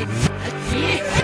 来